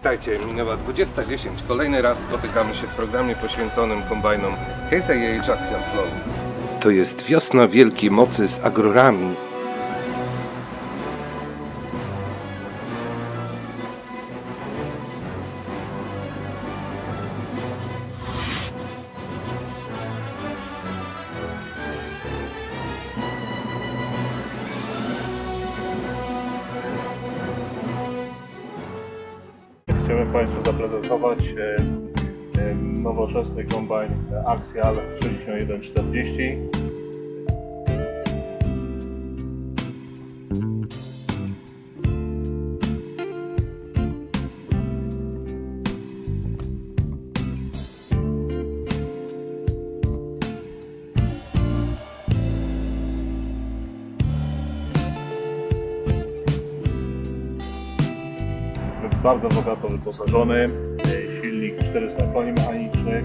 Witajcie, minęła 20.10. Kolejny raz spotykamy się w programie poświęconym kombajnom Case IH Axiom Flow. To jest wiosna wielkiej mocy z agrorami. Chcemy Państwu zaprezentować e, e, nowoczesny kombajn Axial 6140. Bardzo bogato wyposażony, e, silnik 400 koni mechanicznych.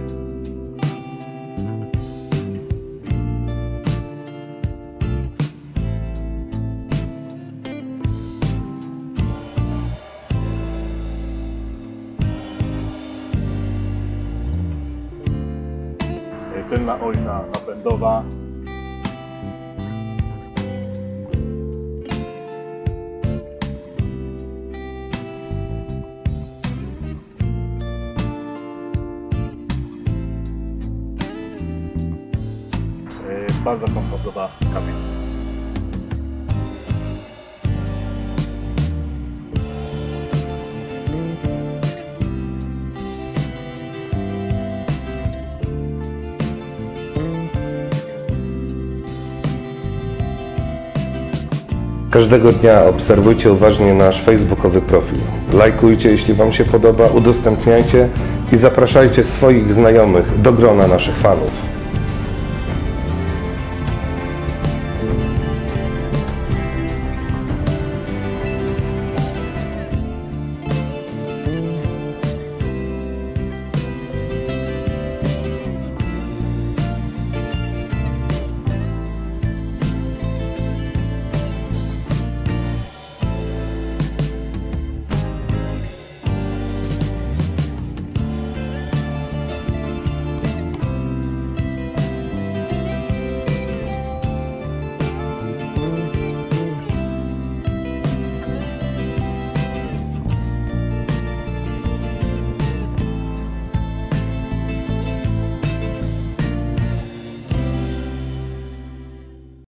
E, Tylna ojna napędowa, bardzo komfortowa kabina. Każdego dnia obserwujcie uważnie nasz facebookowy profil. Lajkujcie, jeśli Wam się podoba, udostępniajcie i zapraszajcie swoich znajomych do grona naszych fanów.